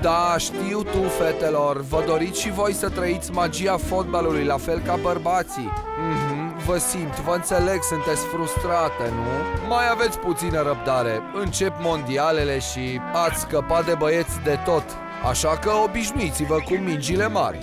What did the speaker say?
Da, știu tu, fetelor, vă doriți și voi să trăiți magia fotbalului la fel ca bărbații Mm-hmm. vă simt, vă înțeleg, sunteți frustrate, nu? Mai aveți puțină răbdare, încep mondialele și ați scăpat de băieți de tot Așa că obișnuiți-vă cu mingile mari